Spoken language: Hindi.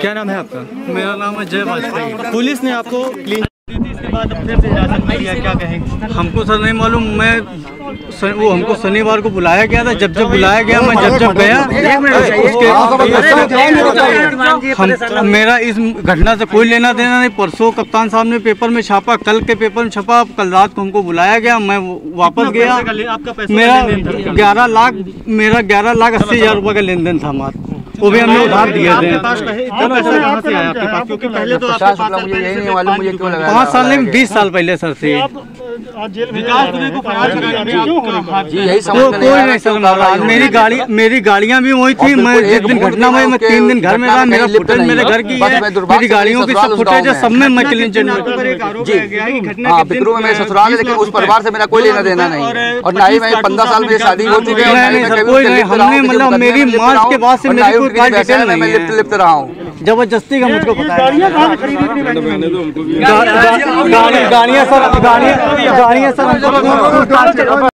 क्या नाम है आपका? मेरा नाम है जय वाजपेयी। पुलिस ने आपको क्लीन हमको सर नहीं मालूम मैं स- वो हमको शनिवार को बुलाया गया था जब जब बुलाया गया मैं जब जब गया उसके हम मेरा इस घटना से कोई लेना देना नहीं परसों कप्तान साहब ने पेपर में छापा कल के पेपर में छपा कल रात को हमको बुलाया गया मैं वापस गया। मेरा? ग्यारह लाख मेरा ग्यारह लाख अस्सी हज़ार रुपये का लेन देन था हमारा। वो भी हमने उधार दिए थे। पास कहे- इतना पैसा कहाँ से आया? आपके पास क्योंकि पहले तो लगा पाँच साल नहीं बीस साल पहले सर से समझ तो कोई नहीं सर क्यों मेरी गाड़ी मेरी गाड़ियाँ भी वही थी मैं जिस एक दिन घटना हुई मैं तीन दिन घर में रहा मेरा फुटेज मेरे घर की है। मेरी गाड़ियों की सब उस फुटेज है सब में मैं क्लीन दिन चिट आपके ऊपर एक आरोप जी। लगाया गया कि घटना के दिन बिक्रू में मेरे ससुराल है लेकिन उस परिवार से मेरा कोई लेना देना नहीं। और ना ही मैं पंद्रह साल मेरी शादी हो चुकी है हमने मतलब मेरी मार्च के बाद से मेरी मैं है। लिप्त लिप्त रहा हूँ। ज़बरदस्ती का मुझको पता है गाड़ियाँ सर गाड़ियाँ गाड़ियाँ सर